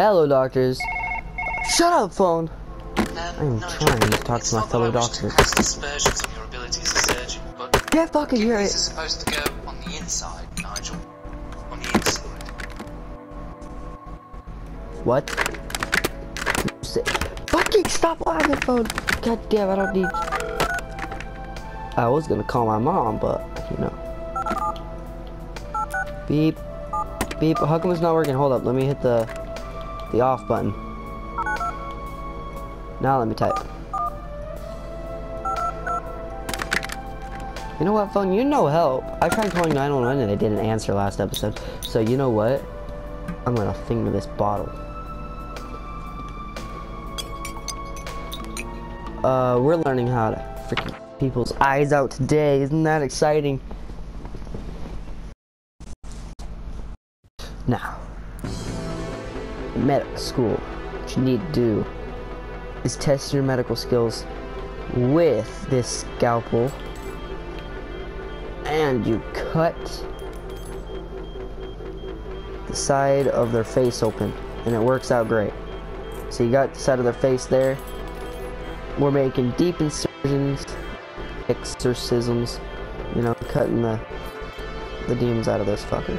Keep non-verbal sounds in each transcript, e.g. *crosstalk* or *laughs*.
Hello, doctors. Shut up, phone. Um, I'm Nigel, trying to talk to my fellow I wish to doctors. cast aspersions on your abilities as surgeon, but Can't fucking hear these it. are supposed to go on the inside, Nigel. On the inside. What? Say- Fucking stop laughing, phone. God damn, I don't need. I was gonna call my mom, but you know. Beep, beep. How come it's not working? Hold up. Let me hit the the off button. Now let me type. You know what, phone? You know help. I tried calling 911 and they didn't answer last episode. So you know what? I'm gonna finger this bottle. Uh, we're learning how to freaking people's eyes out today. Isn't that exciting? Now, medical school, what you need to do is test your medical skills with this scalpel, and you cut the side of their face open, and it works out great. So you got the side of their face there. We're making deep incisions, exorcisms, you know, cutting the the demons out of this fucker.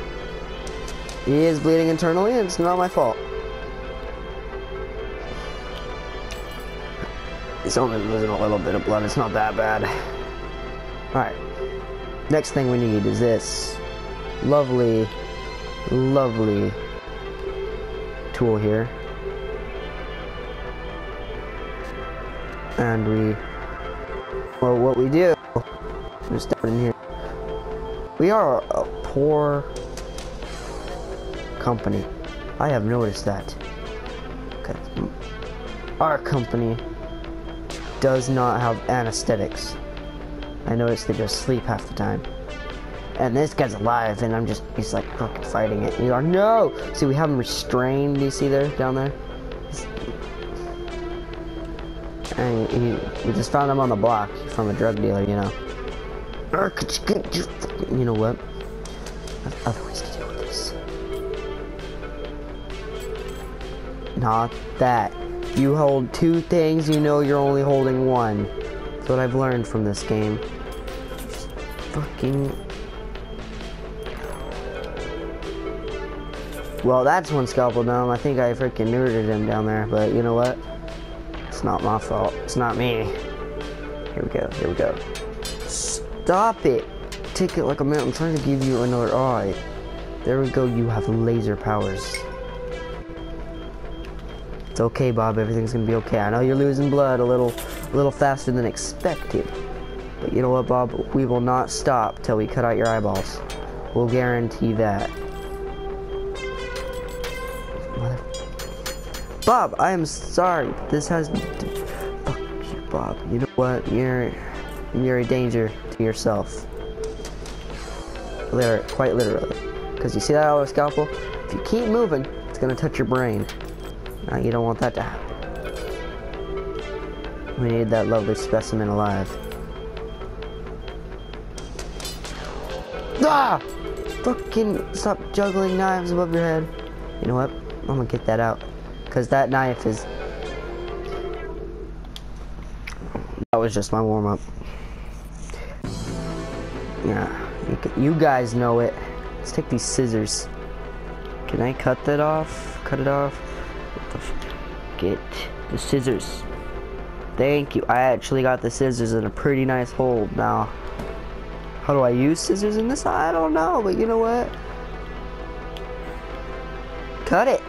He is bleeding internally, and it's not my fault. He's only losing a little bit of blood. It's not that bad. All right. Next thing we need is this lovely, lovely tool here. and we well what we do just down in here we are a poor company i have noticed that 'Cause our company does not have anesthetics i notice they just sleep half the time and this guy's alive and i'm just he's like fucking fighting it you are no see we have him restrained do you see there down there and he, we just found him on the block from a drug dealer, you know. You know what? There's other ways to deal with this. Not that. You hold two things, you know you're only holding one. That's what I've learned from this game. Just fucking. Well, that's one scalpel down. I think I freaking neutered him down there, but you know what? It's not my fault. It's not me. Here we go. Here we go. Stop it. Take it like a man. I'm trying to give you another eye. There we go. You have laser powers. Okay, Bob. Everything's gonna be okay. I know you're losing blood a little, a little faster than expected. But you know what, Bob? We will not stop till we cut out your eyeballs. We'll guarantee that. Bob, I am sorry. This has to fuck you, Bob. You know what? You're you're a danger to yourself. Liter quite literally. Because you see that other scalpel? If you keep moving, it's gonna touch your brain. Now you don't want that to happen. We need that lovely specimen alive. Ah! Fucking stop juggling knives above your head. You know what? I'm gonna get that out. Because that knife is... That was just my warm-up. Yeah, you guys know it. Let's take these scissors. Can I cut that off? Cut it off? Get the scissors. Thank you. I actually got the scissors in a pretty nice hold now. How do I use scissors in this? I don't know, but you know what? Cut it.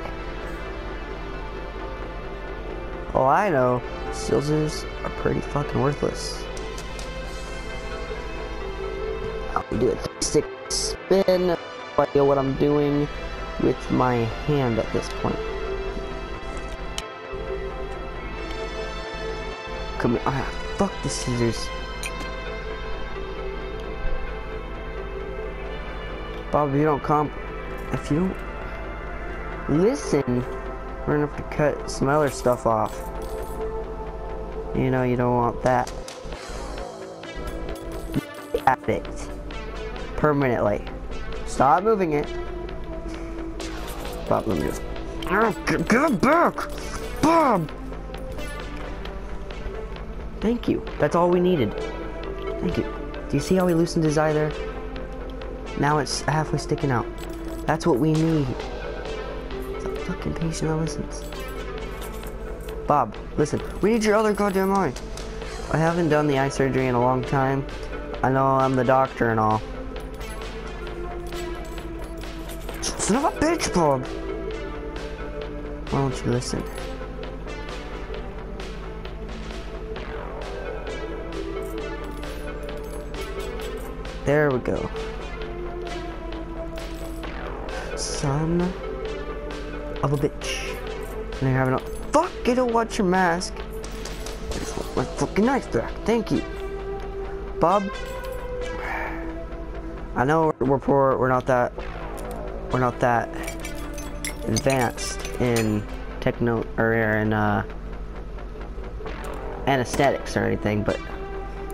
Oh, I know. Scissors are pretty fucking worthless. I'll do a 360 spin. No idea what I'm doing with my hand at this point. Here. Ah, fuck the scissors. Bob, if you don't comp, if you don't listen, we're gonna have to cut some other stuff off. You know, you don't want that. Addict. Permanently. Stop moving it. Bob, let me just. Give it back! Bob! Thank you. That's all we needed. Thank you. Do you see how he loosened his eye there? Now it's halfway sticking out. That's what we need. A fucking patient that listens. Bob, listen. We need your other goddamn eye. I haven't done the eye surgery in a long time. I know I'm the doctor and all. Son of a bitch, Bob! Why don't you listen? There we go. Son of a bitch. And you're having a fuck get to watch your mask. My fucking knife back. Thank you. Bob. I know we're poor, we're not that we're not that advanced in techno or in uh anesthetics or anything, but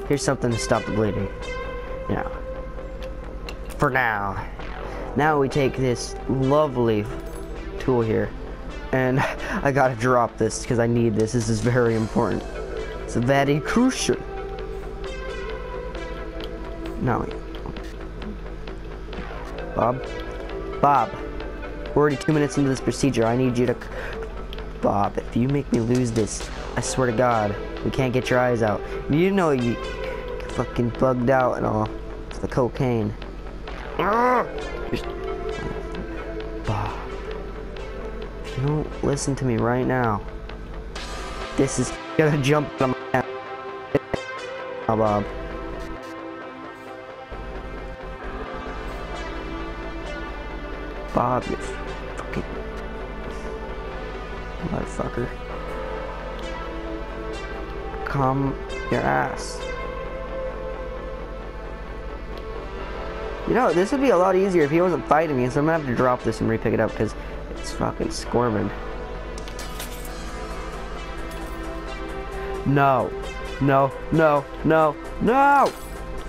here's something to stop the bleeding. Yeah. For now. Now we take this lovely tool here. And *laughs* I gotta drop this because I need this. This is very important. It's very crucial. No. Bob? Bob. We're already two minutes into this procedure. I need you to... Bob, if you make me lose this, I swear to God, we can't get your eyes out. You know you fucking bugged out and all. It's the cocaine. Bob. If you don't listen to me right now, this is gonna jump on my. Oh, Bob. Bob, you fucking motherfucker. Calm your ass. You know, this would be a lot easier if he wasn't fighting me, so I'm gonna have to drop this and re-pick it up because it's fucking squirming. No. No, no, no, no!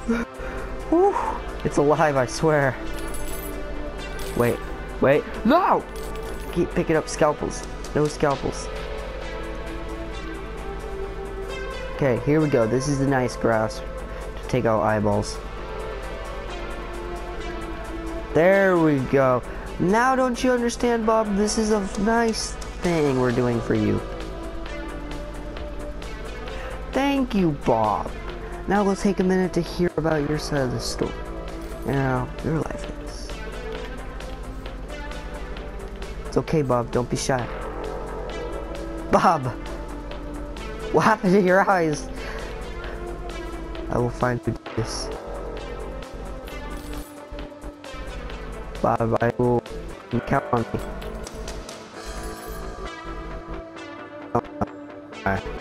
*laughs* Whew. It's alive, I swear. Wait, wait, no! Keep picking up scalpels. No scalpels. Okay, here we go. This is the nice grass to take out eyeballs. There we go. Now don't you understand, Bob? This is a nice thing we're doing for you. Thank you, Bob. Now we'll take a minute to hear about your side of the story. And your life is. It's okay, Bob. Don't be shy. Bob! What happened to your eyes? I will find did this. Bob, I will count on me. Bye.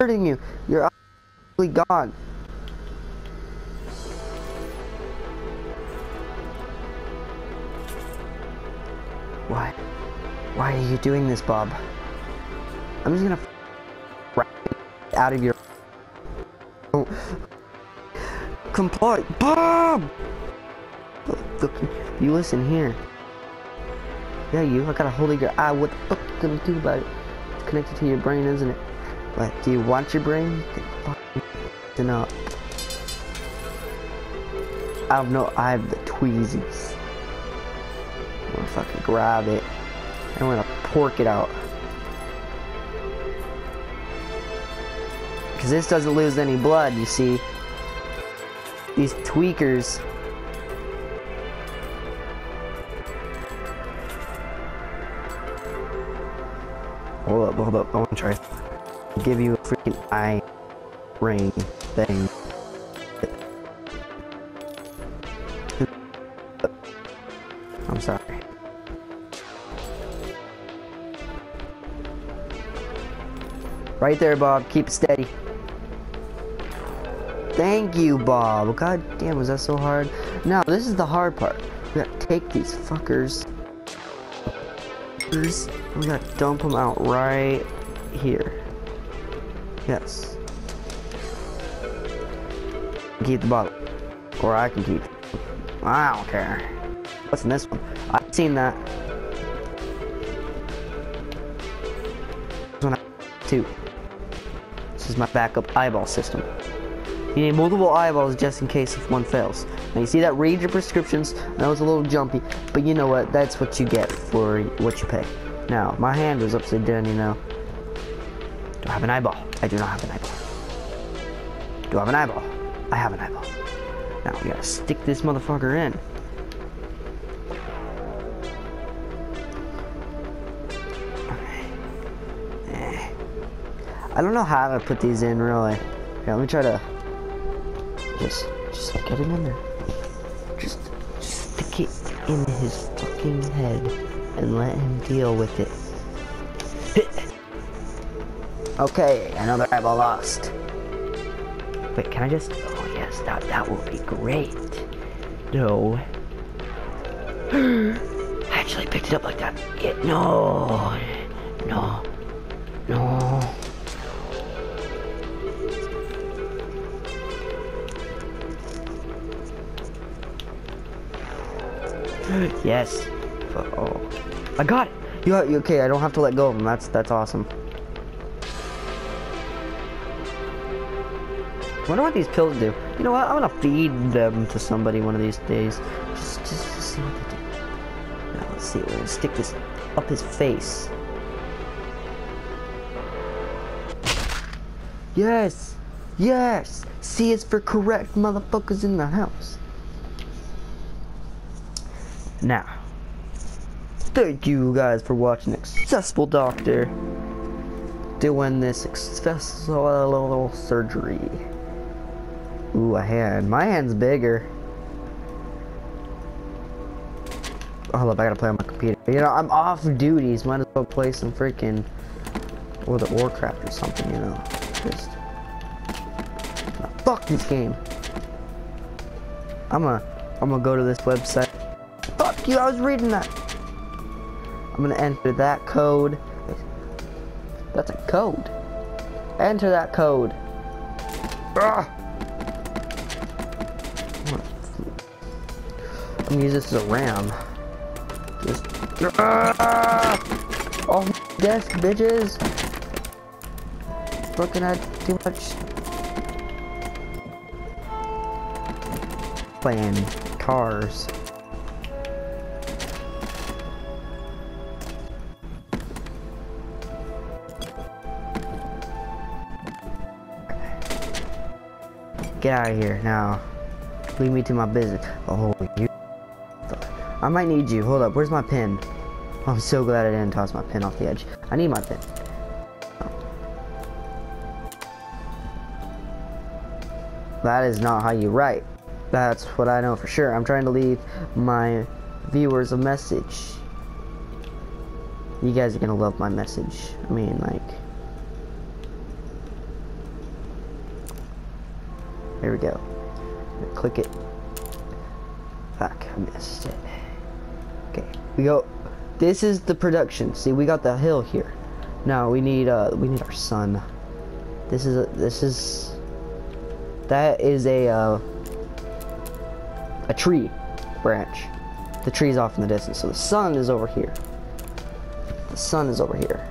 Hurting you. You're ugly gone. Why? Why are you doing this, Bob? I'm just gonna out of your. Oh. Comply, Bob. Look, you listen here. Yeah, you. I got a hold of your eye. What the fuck you gonna do about it? It's connected to your brain, isn't it? But do you want your brain? Then up. I don't know. I have the tweezies. I'm gonna fucking grab it. and I'm gonna pork it out. Because this doesn't lose any blood, you see. These tweakers. Hold up, hold up. I want to try give you a freaking eye ring thing. I'm sorry. Right there, Bob. Keep steady. Thank you, Bob. God damn, was that so hard? Now, this is the hard part. We gotta take these fuckers. We gotta dump them out right here. Yes. Keep the bottle. Or I can keep it. I don't care. What's in this one? I've seen that. This one I too. This is my backup eyeball system. You need multiple eyeballs just in case if one fails. Now you see that read your prescriptions. That was a little jumpy, but you know what? That's what you get for what you pay. Now, my hand was upside down, you know. Do I have an eyeball? I do not have an eyeball. Do I have an eyeball? I have an eyeball. Now we gotta stick this motherfucker in. Eh. I don't know how to put these in really. Here, let me try to just, just get it in there. Just, just stick it in his fucking head and let him deal with it. Okay, another eyeball lost. Wait, can I just? Oh yes, that that will be great. No. *gasps* I actually picked it up like that. Yeah, no, no, no. *gasps* Yes. Oh, I got it. You okay? I don't have to let go of them. That's that's awesome. Wonder what these pills do. You know what? I'm gonna feed them to somebody one of these days. Just, just to see what they do. Now let's see. Gonna stick this up his face. Yes, yes. C is for correct, motherfuckers in the house. Now, thank you guys for watching Successful Doctor doing this successful surgery. Ooh, a hand. My hand's bigger. Oh, hold up, I gotta play on my computer. You know, I'm off duties. Might as well play some freaking World of Warcraft or something, you know. Just fuck this game. I'm gonna I'm gonna go to this website. Fuck you, I was reading that. I'm gonna enter that code. That's a code. Enter that code. Ugh. I'm use this as a ram. Just ah! off my desk, bitches. Looking at too much. Playing cars. Get out of here now. Leave me to my business. Oh, you. I might need you. Hold up. Where's my pin? Oh, I'm so glad I didn't toss my pin off the edge. I need my pin. That is not how you write. That's what I know for sure. I'm trying to leave my viewers a message. You guys are gonna love my message. I mean, like... There we go. Click it. Fuck, I missed it. Okay, we go. This is the production. See, we got the hill here. Now we need uh we need our sun. This is a, this is that is a uh, a tree branch. The tree's off in the distance, so the sun is over here. The sun is over here.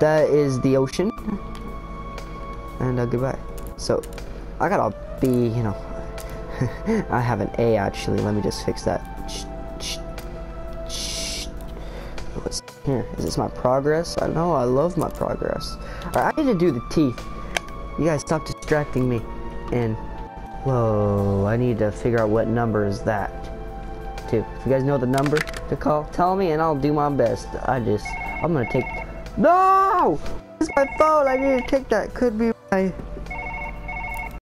That is the ocean. And uh, goodbye. So, I gotta be, you know, *laughs* I have an A actually. Let me just fix that. What's here? Is this my progress? I know I love my progress. Right, I need to do the teeth. You guys stop distracting me. And whoa, I need to figure out what number is that. Too. If you guys know the number to call, tell me and I'll do my best. I just, I'm gonna take. No! It's my phone. I need to take that. Could be my.